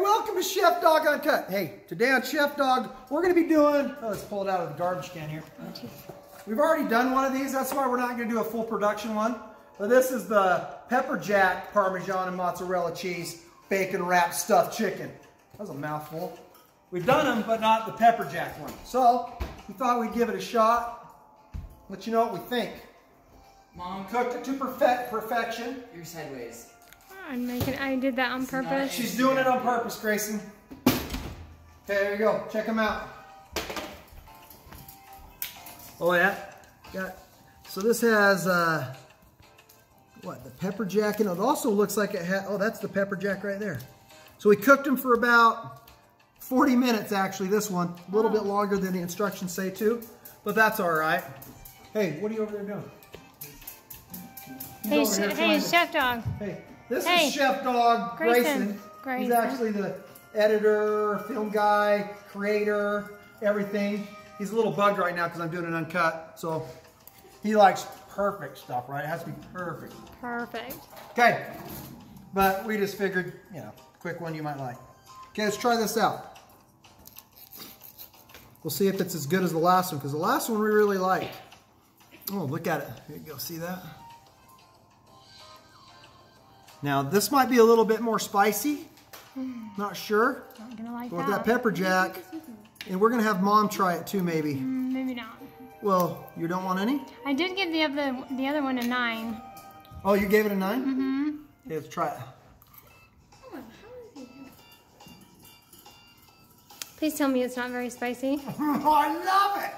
Welcome to Chef Dawg Uncut. Hey, today on Chef Dawg, we're to be doing, oh, let's pull it out of the garbage can here. We've already done one of these, that's why we're not to do a full production one. But this is the pepper jack Parmesan and mozzarella cheese bacon wrapped stuffed chicken. That was a mouthful. We've done them, but not the pepper jack one. So, we thought we'd give it a shot, let you know what we think. Mom, Cooked it to perfect perfection. you're sideways. I'm making. I did that on not purpose. She's doing it on purpose, Grayson. Okay, there you go. Check them out. Oh yeah, got. So this has uh, what the pepper jack, and it also looks like it had. Oh, that's the pepper jack right there. So we cooked them for about 40 minutes. Actually, this one a little bit longer than the instructions say too, but that's all right. Hey, what are you over there doing? He's Hey, over here hey, Chef Dawg. Hey, this Hey. is Chef Dawg Grayson. Grayson. He's actually the editor, film guy, creator, everything. He's a little bugged right now because I'm doing an uncut. So he likes perfect stuff, right? It has to be perfect. Perfect. Okay, but we just figured, you know, quick one you might like. Okay, let's try this out. We'll see if it's as good as the last one because the last one we really liked. Oh, look at it. Here you go. See that? Now, this might be a little bit more spicy. Not sure. Not gonna like But with that. that pepper jack, and we're going to have mom try it too, maybe. Mm, Maybe not. Well, you don't want any? I did give the other the other one a nine. Oh, you gave it a 9 Mm-hmm. Okay, let's try it. Please tell me it's not very spicy. Oh, I love it.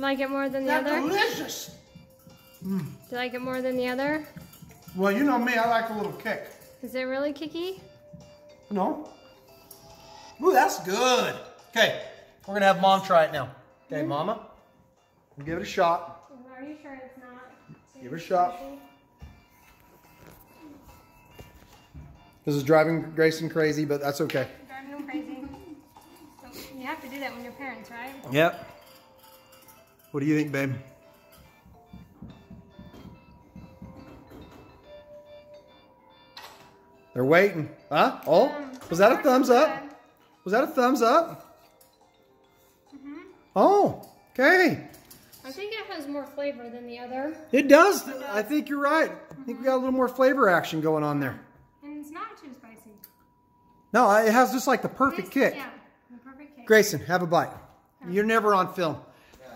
Like it more than the That's other? delicious. Do you like it more than the other? Well, you know me, I like a little kick. Is it really kicky? No? Ooh, that's good. Okay, we're gonna have mom try it now. Okay, mm-hmm. mama, we'll give it a shot. Are you sure it's not? Give it a shot. This is driving Grayson crazy, but that's okay. Driving him crazy. So you have to do that when you're parents, right? Yep. What do you think, babe? They're waiting. Huh? Oh, um, was that a thumbs up? Was that a thumbs up? Oh, okay. I think it has more flavor than the other. It does. I think you're right. I think we mm-hmm. got a little more flavor action going on there. And it's not too spicy. No, it has just like the perfect kick. Yeah, the perfect kick. Grayson, have a bite. You're never on film.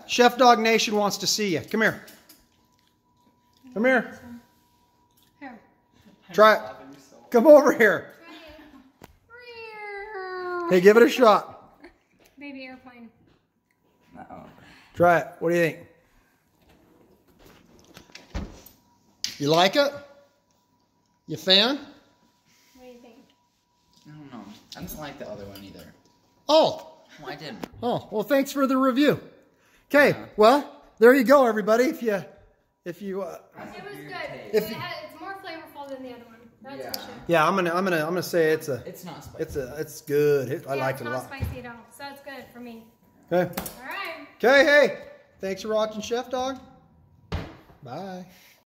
Chef Dawg Nation wants to see you. Come here. Come here. Here. Try it. Come over here. Hey, give it a shot. Baby airplane. No. Try it. What do you think? You like it? You fan? What do you think? I don't know. I don't like the other one either. Oh, Well, I didn't. oh. Well, thanks for the review. Okay. Well, there you go, everybody. If you, if you, uh, It was good. If it you- had, it's more flavorful than the other one. That's Yeah. sure. yeah, I'm gonna, I'm gonna, I'm gonna say it's a, It's not spicy. it's a, it's good. It, I yeah, like it a lot. not lot. spicy at all, so it's good for me. Okay. All right. Okay. Hey, thanks for watching Chef Dawg. Bye.